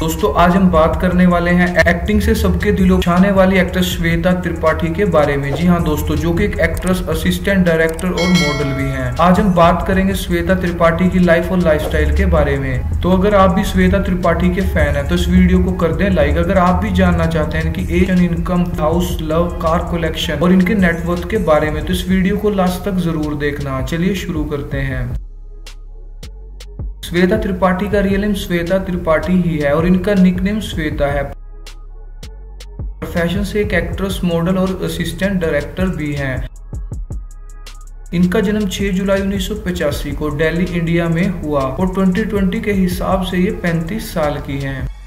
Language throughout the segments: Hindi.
दोस्तों, आज हम बात करने वाले हैं एक्टिंग से सबके दिलों छाने वाली एक्ट्रेस श्वेता त्रिपाठी के बारे में। जी हाँ दोस्तों, जो कि एक एक्ट्रेस असिस्टेंट डायरेक्टर और मॉडल भी हैं। आज हम बात करेंगे श्वेता त्रिपाठी की लाइफ और लाइफस्टाइल के बारे में। तो अगर आप भी श्वेता त्रिपाठी के फ़ैन है तो इस वीडियो को कर दें लाइक अगर आप भी जानना चाहते हैं की age and income house love car collection और इनके नेटवर्क के बारे में तो इस वीडियो को लास्ट तक ज़रूर देखना। चलिए शुरू करते हैं। श्वेता त्रिपाठी का रियल नेम श्वेता त्रिपाठी ही है और इनका निक नेम श्वेता है। प्रोफेशन से एक एक्ट्रेस मॉडल और असिस्टेंट डायरेक्टर भी हैं। इनका जन्म 6 जुलाई 1985 को दिल्ली, इंडिया में हुआ और 2020 के हिसाब से ये 35 साल की हैं।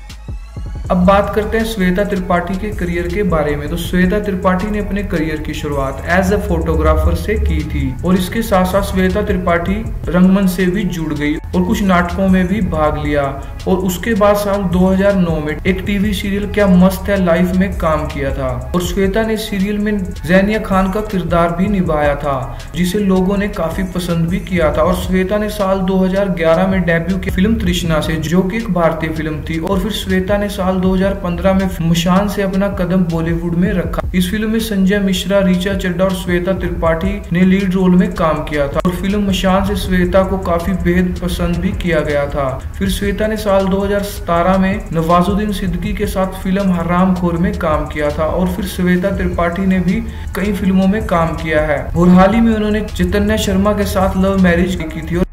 अब बात करते हैं श्वेता त्रिपाठी के करियर के बारे में। तो श्वेता त्रिपाठी ने अपने करियर की शुरुआत एज अ फोटोग्राफर से की थी और इसके साथ साथ श्वेता त्रिपाठी रंगमंच से भी जुड़ गई और कुछ नाटकों में भी भाग लिया और उसके बाद साल 2009 में एक टीवी सीरियल क्या मस्त है लाइफ में काम किया था और श्वेता ने सीरियल में जैनिया खान का किरदार भी निभाया था, जिसे लोगों ने काफ़ी पसंद भी किया था और श्वेता ने साल 2011 में डेब्यू की फ़िल्म तृष्णा से, जो कि एक भारतीय फ़िल्म थी और फिर श्वेता ने साल 2015 में मुशान से अपना कदम बॉलीवुड में रखा। इस फ़िल्म में संजय मिश्रा रीचा चड्डा और श्वेता त्रिपाठी ने लीड रोल में काम किया था। और फ़िल्म मुशान से श्वेता को काफ़ी बेहद पसंद भी किया गया था। फिर श्वेता ने साल 2017 में नवाजुद्दीन सिद्दीकी के साथ फ़िल्म हराम खोर में काम किया था और फिर श्वेता त्रिपाठी ने भी कई फ़िल्मों में काम किया है। और हाल ही में उन्होंने चैतन्य शर्मा के साथ लव मैरिज की थी। और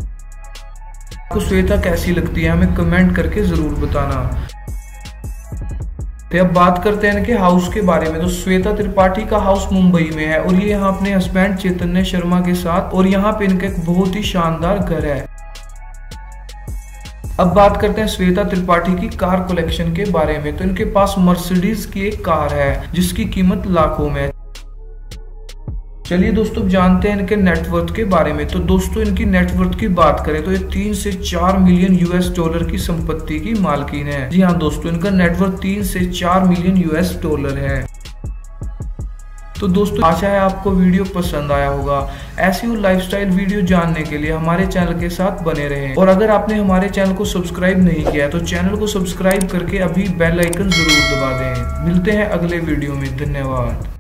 आपको श्वेता कैसी लगती है, हमें कमेंट करके ज़रूर बताना। तो अब बात करते हैं इनके हाउस के बारे में। तो श्वेता त्रिपाठी का हाउस मुंबई में है और ये यहाँ अपने हस्बैंड चैतन्य शर्मा के साथ और यहाँ पे इनका एक बहुत ही शानदार घर है। अब बात करते हैं श्वेता त्रिपाठी की कार कलेक्शन के बारे में। तो इनके पास मर्सिडीज की एक कार है, जिसकी कीमत लाखों में चलिए दोस्तों जानते हैं इनके नेटवर्थ के बारे में। तो दोस्तों, इनकी नेटवर्थ की बात करें तो ये तीन से चार मिलियन यूएस डॉलर की संपत्ति की मालकिन है। जी हाँ दोस्तों, इनका नेटवर्थ तीन से चार मिलियन यूएस डॉलर है। तो दोस्तों, आशा है आपको वीडियो पसंद आया होगा। ऐसी लाइफस्टाइल वीडियो जानने के लिए हमारे चैनल के साथ बने रहें। और अगर आपने हमारे चैनल को सब्सक्राइब नहीं किया है तो चैनल को सब्सक्राइब करके अभी बेल आइकन ज़रूर दबा दें। मिलते हैं अगले वीडियो में। धन्यवाद।